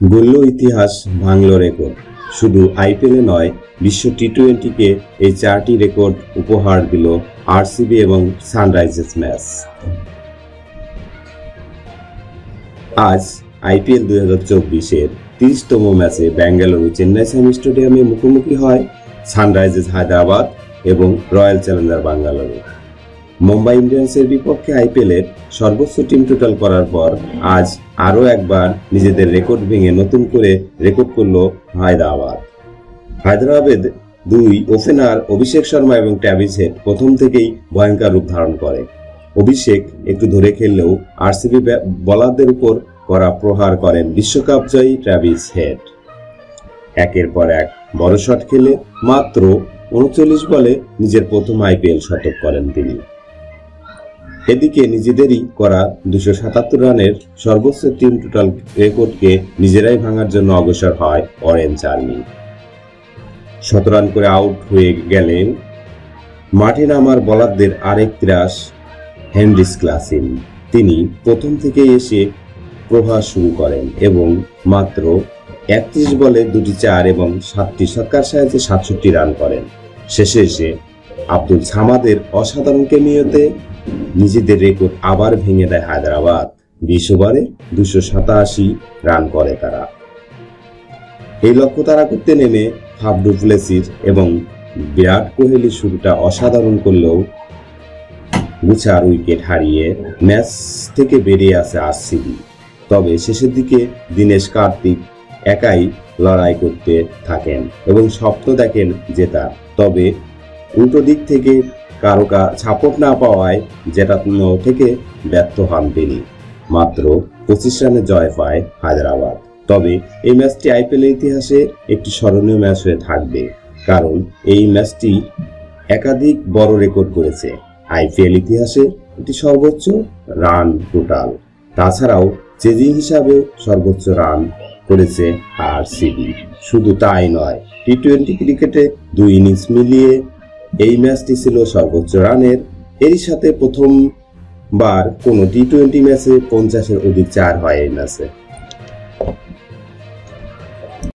গল্য ইতিহাস ভাঙল রেকর্ড। শুধু আইপিএলে নয়, বিশ্ব টি টোয়েন্টিকে এই চারটি রেকর্ড উপহার দিল আরসিবি এবং সানরাইজার্স ম্যাচ। আজ আইপিএল দুই হাজার চব্বিশের তিরিশতম ম্যাচে বেঙ্গালুরু চেন্নাই স্যাম স্টেডিয়ামে মুখোমুখি হয় সানরাইজার্স হায়দ্রাবাদ এবং রয়্যাল চ্যালেঞ্জার বাঙ্গালোর। মুম্বাই ইন্ডিয়ান্সের বিপক্ষে আইপিএলের সর্বোচ্চ টিম টোটাল করার পর আজ আরও একবার নিজেদের রেকর্ড ভেঙে নতুন করে রেকর্ড করল হায়দ্রাবাদ। হায়দ্রাবাদ দুই ওপেনার অভিষেক শর্মা এবং ট্যাভিস হেড প্রথম থেকেই ভয়ঙ্কর রূপ ধারণ করে। অভিষেক একটু ধরে খেললেও আরসিবি বলারদের উপর করা প্রহার করেন বিশ্বকাপ জয়ী ট্র্যাভিস হেড। একের পর এক বড় শট খেলে মাত্র উনচল্লিশ বলে নিজের প্রথম আইপিএল শতক করেন তিনি। এদিকে নিজেদেরই করা দুশো সাতাত্তর রানের সর্বোচ্চ টিম টোটাল রেকর্ডকে নিজেরাই ভাঙার জন্য অগ্রসর হয় অরেঞ্জ আর্মি শত রান করে আউট হয়ে গেলেন মাঠে নামার বলারদের আরেক ত্রাস হেনরিস ক্লাসিন। তিনি প্রথম থেকে এসে প্রভাস শুরু করেন এবং মাত্র একত্রিশ বলে দুটি চার এবং সাতটি সৎকার সাহায্যে সাতষট্টি রান করেন। শেষে এসে আব্দুল সামাদের অসাধারণ কেমিওতে নিজেদের রেকর্ড আবার ভেঙে দেয় হায়দ্রাবাদ। বিশ ওভারে দুশো সাতাশি রান করে তারা। এই লক্ষ্য তারা করতে নেমে হাফ এবং বিরাট কোহলি শুরুটা অসাধারণ করলেও গুছার উইকেট হারিয়ে ম্যাচ থেকে বেরিয়ে আসে আরসিবি। তবে শেষের দিকে দীনেশ কার্তিক একাই লড়াই করতে থাকেন এবং স্বপ্ন দেখেন জেতা। তবে উল্টো দিক থেকে কারও ছাপট না পাওয়ায় যেটা থেকে ব্যর্থ হন তিনি। মাত্র পঁচিশ রানে জয় পায় হায়দ্রাবাদ। তবে এই ম্যাচটি আইপিএল ইতিহাসে একটি স্মরণীয় ম্যাচ হয়ে থাকবে। কারণ এই ম্যাচটি একাধিক বড় রেকর্ড করেছে। আইপিএল ইতিহাসে একটি সর্বোচ্চ রান টোটাল। তাছাড়াও চেজিং হিসাবেও সর্বোচ্চ রান করেছে আর সিবি। শুধু তাই নয়, টি টোয়েন্টি ক্রিকেটে দুই ইনিংস মিলিয়ে এই ম্যাচটি ছিল সর্বোচ্চ রানের। এরই সাথে প্রথমবার কোনো টি টোয়েন্টি ম্যাচে পঞ্চাশের অধিক চার হয় এই ম্যাচে।